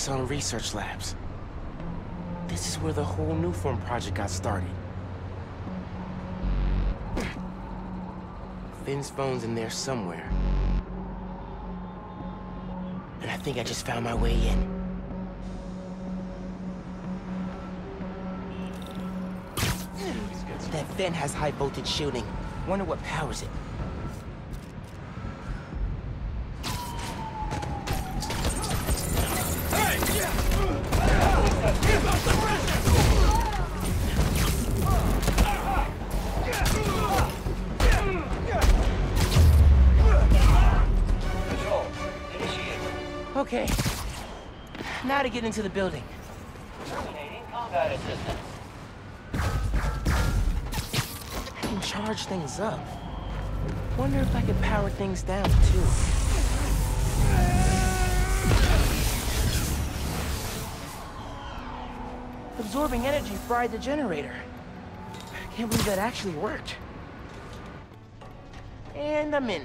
Roxxon Research Labs. This is where the whole Nuform project got started. Phin's phone's in there somewhere. And I think I just found my way in. That vent has high voltage shielding. Wonder what powers it. To get into the building. Terminating combat assistance. I can charge things up. Wonder if I could power things down, too. Absorbing energy fried the generator. I Can't believe that actually worked. And I'm in.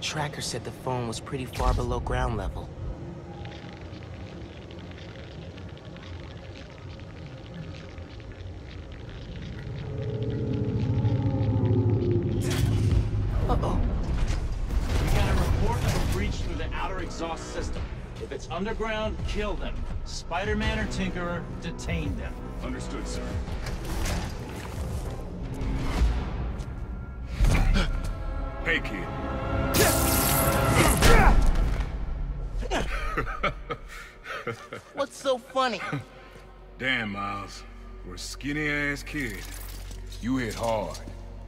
Tracker said the phone was pretty far below ground level. Uh-oh. We got a report of a breach through the outer exhaust system. If it's underground, kill them. Spider-Man or Tinkerer, detain them. Understood, sir. hey, kid. What's so funny? Damn, Miles. For a skinny-ass kid, you hit hard.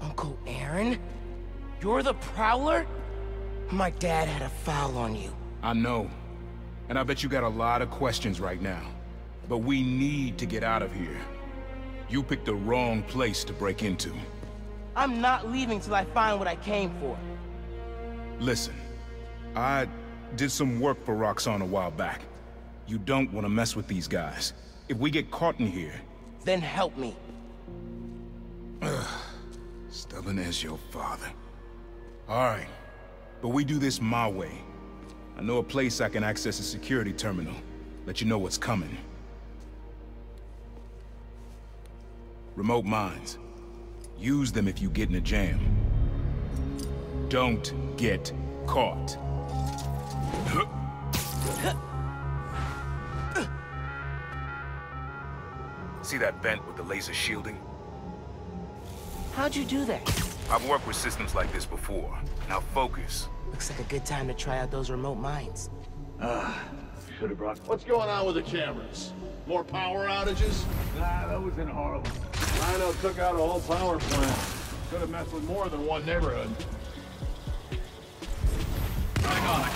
Uncle Aaron? You're the Prowler? My dad had a foul on you. I know. And I bet you got a lot of questions right now. But we need to get out of here. You picked the wrong place to break into. I'm not leaving till I find what I came for. Listen, I did some work for Roxxon a while back. You don't want to mess with these guys. If we get caught in here... Then help me. Stubborn as your father. Alright, but we do this my way. I know a place I can access a security terminal. Let you know what's coming. Remote mines. Use them if you get in a jam. Don't get caught. See that vent with the laser shielding? How'd you do that? I've worked with systems like this before. Now focus. Looks like a good time to try out those remote mines. Ah, Should have brought... What's going on with the cameras? More power outages? Nah, that was in Harlem. Rhino took out a whole power plant. Could have messed with more than one neighborhood.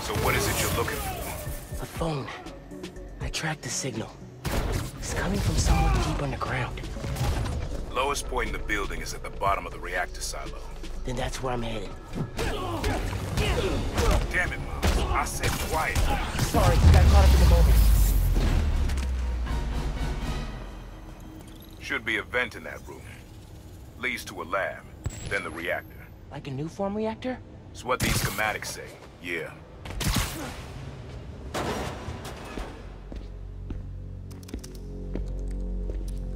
So what is it you're looking for? A phone. I tracked the signal. It's coming from somewhere deep underground. Lowest point in the building is at the bottom of the reactor silo. Then that's where I'm headed. Damn it, Miles. I said quiet. Sorry, got caught up in the moment. Should be a vent in that room. Leads to a lab, then the reactor. Like a Nuform reactor? It's what these schematics say. Yeah.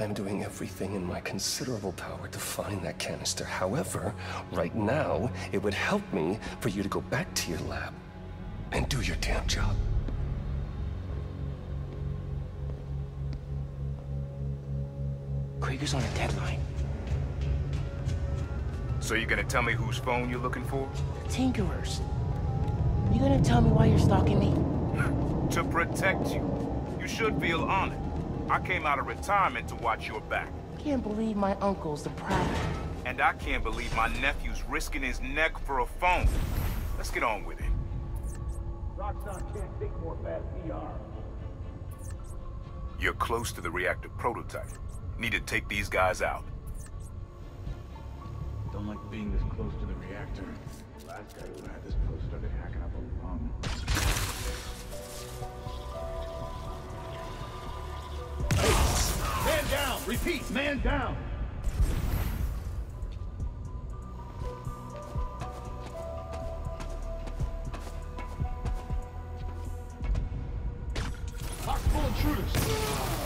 I'm doing everything in my considerable power to find that canister. However, right now, it would help me for you to go back to your lab and do your damn job. Krieger's on a deadline. So you're gonna tell me whose phone you're looking for? Tinkerers. You gonna tell me why you're stalking me? to protect you. You should feel honored. I came out of retirement to watch your back. Can't believe my uncle's the private. And I can't believe my nephew's risking his neck for a phone. Let's get on with it. Roxxon can't take more bad PR. You're close to the reactor prototype. Need to take these guys out. Don't like being this close to the reactor. Last guy who had this post down! Repeat, man down! Possible intruders!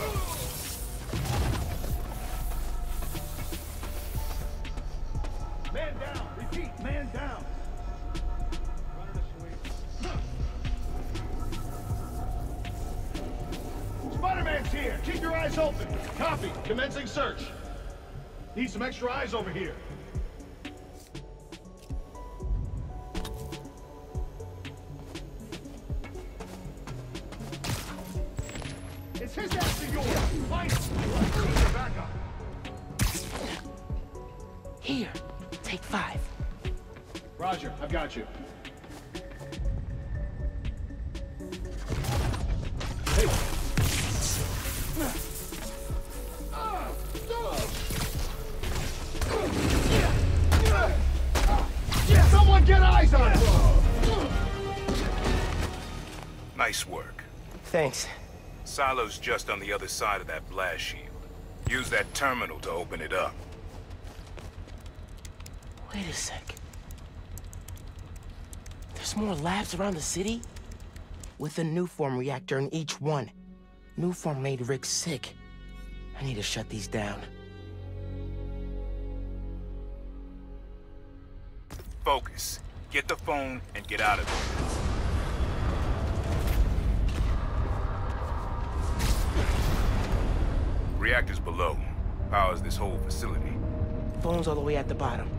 Some extra eyes over here. It's his ass to yours! Him! Backup! Here, take five. Roger, I've got you. Nice work. Thanks. Silo's just on the other side of that blast shield. Use that terminal to open it up. Wait a sec. There's more labs around the city? With a Nuform reactor in each one. Nuform made Rick sick. I need to shut these down. Focus. Get the phone and get out of there. Reactors below. Powers this whole facility. Phone's all the way at the bottom.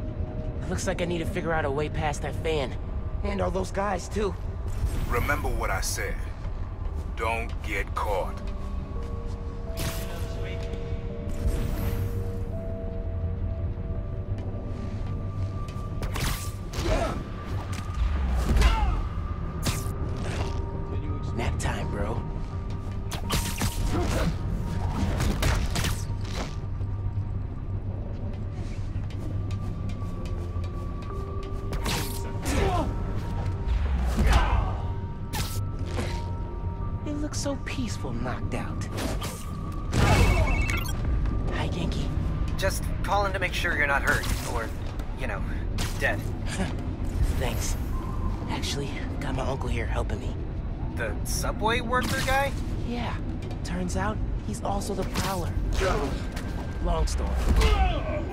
It looks like I need to figure out a way past that fan. And all those guys, too. Remember what I said. Don't get caught. Hi, Ganke. Just calling to make sure you're not hurt, or, you know, dead. Thanks. Actually, got my uncle here helping me. The subway worker guy? Yeah, turns out he's also the Prowler. Long story.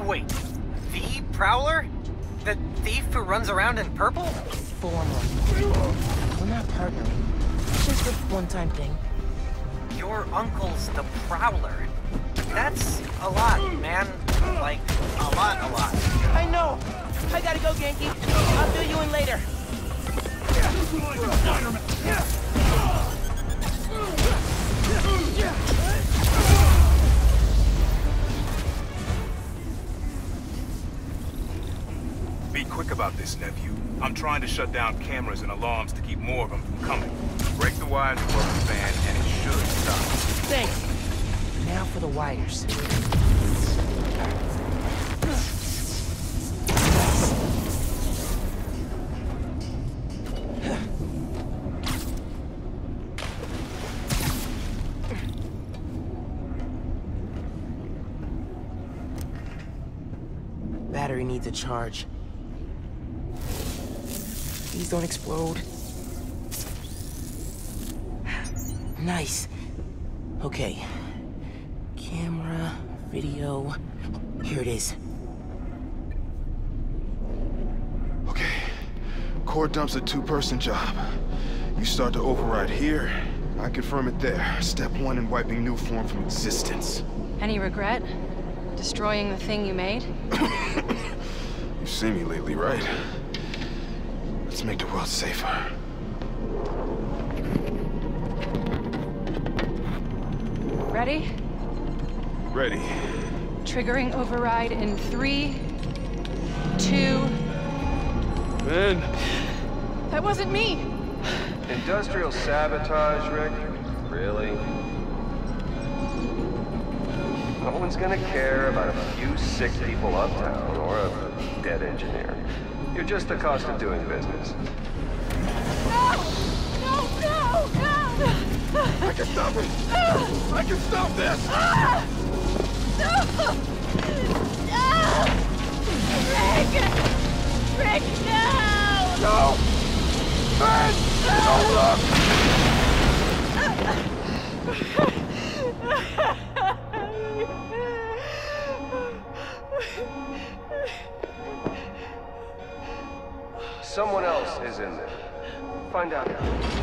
Wait, the Prowler? The thief who runs around in purple? Former. We're not partnering. It's just a one-time thing. Your uncle's the Prowler. That's a lot, man. Like, a lot, a lot. I know! I gotta go, Ganke. I'll fill you in later. Be quick about this, nephew. I'm trying to shut down cameras and alarms to keep more of them from coming. Break the wires to work the fan, and it should stop. Thanks. Now for the wires. Battery needs a charge. Please don't explode. Nice. Okay. Camera, video. Here it is. Okay. Core dump's a two-person job. You start to override here, I confirm it there. Step one in wiping Nuform from existence. Any regret? Destroying the thing you made? You've seen me lately, right? Let's make the world safer. Ready? Ready. Triggering override in three, two... Ben! That wasn't me! Industrial sabotage, Rick? Really? No one's gonna care about a few sick people uptown or a dead engineer. You're just the cost of doing business. No! No, no, no! I can stop it! I can stop this! No! Rick! Rick, no! No! Ben! Don't look! Someone else is in there. Find out.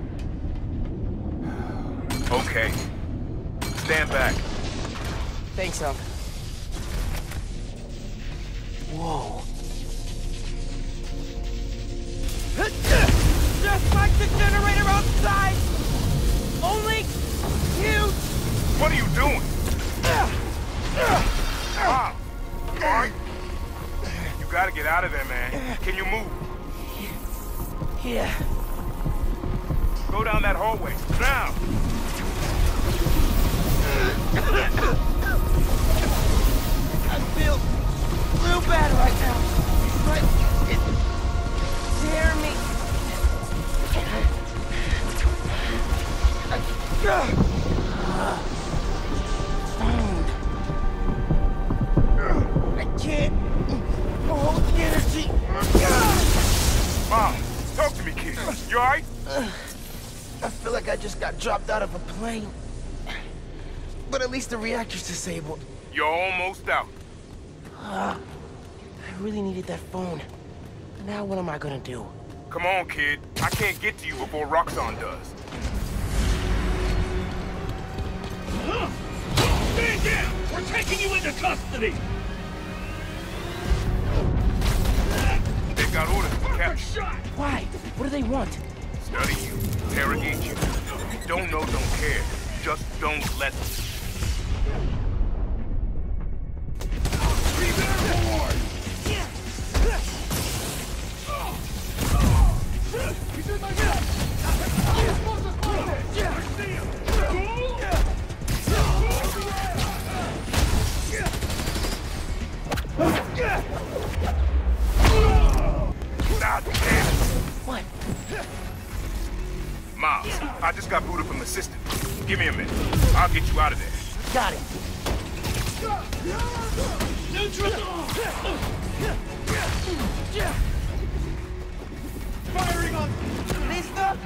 Okay. Stand back. Thanks, Unc. Whoa. Just like the generator outside! Only huge! What are you doing? Mom! Alright? You gotta get out of there, man. Can you move? Yeah. Go down that hallway. Now! I feel real bad right reactor's disabled. You're almost out. I really needed that phone. Now what am I gonna do? Come on, kid. I can't get to you before Roxxon does. Stand down! We're taking you into custody! They've got orders from Captain. Shot! Why? What do they want? Study you, interrogate you. Don't know, don't care. Just don't let them. I just got booted from the system. Give me a minute. I'll get you out of there. Got it. Firing on... Lista?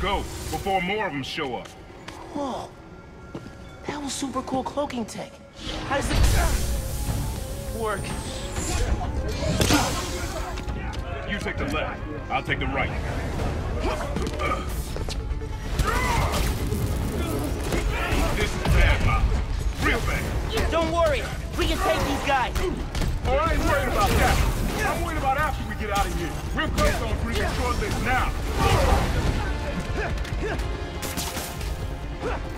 Go, before more of them show up. Whoa. That was super cool cloaking tech. How does it work? You take the left, I'll take the right. This is bad, Miles. Real bad. Don't worry. We can take these guys. Oh, I ain't worried about that. I'm worried about after we get out of here. We're close on Shore this now. Go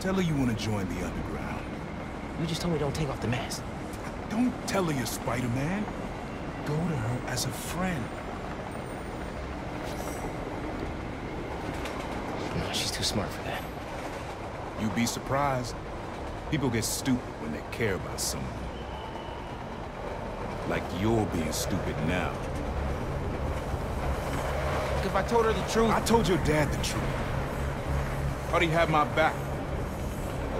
Tell her you want to join the Underground. You just told me don't take off the mask. Don't tell her you're Spider-Man. Go to her as a friend. No, she's too smart for that. You'd be surprised. People get stupid when they care about someone. Like you're being stupid now. If I told her the truth... I told your dad the truth. Thought he have my back.